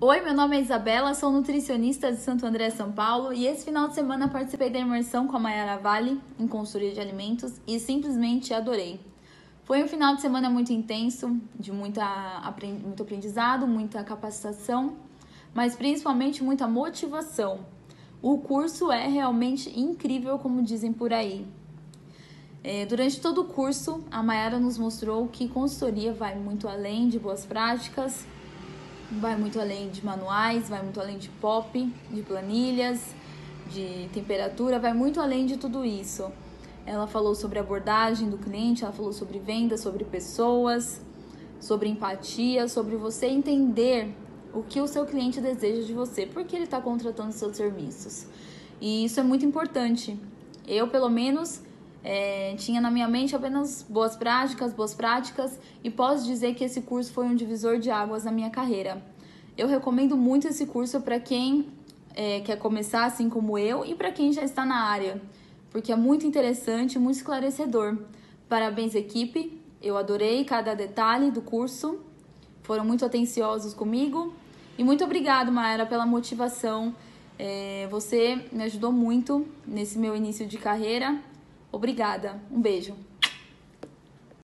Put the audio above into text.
Oi, meu nome é Isabela, sou nutricionista de Santo André, São Paulo, e esse final de semana participei da imersão com a Mayara Vale em consultoria de alimentos e simplesmente adorei. Foi um final de semana muito intenso, de muita, muito aprendizado, muita capacitação, mas principalmente muita motivação. O curso é realmente incrível, como dizem por aí. É, durante todo o curso, a Mayara nos mostrou que consultoria vai muito além de boas práticas vai muito além de manuais, vai muito além de pop, de planilhas, de temperatura, vai muito além de tudo isso. Ela falou sobre abordagem do cliente, ela falou sobre venda, sobre pessoas, sobre empatia, sobre você entender o que o seu cliente deseja de você, porque ele está contratando seus serviços. E isso é muito importante. Eu, pelo menos, é, tinha na minha mente apenas boas práticas, boas práticas, e posso dizer que esse curso foi um divisor de águas na minha carreira. Eu recomendo muito esse curso para quem é, quer começar assim como eu e para quem já está na área, porque é muito interessante, muito esclarecedor. Parabéns, equipe! Eu adorei cada detalhe do curso, foram muito atenciosos comigo e muito obrigado, Maera, pela motivação. É, você me ajudou muito nesse meu início de carreira Obrigada. Um beijo.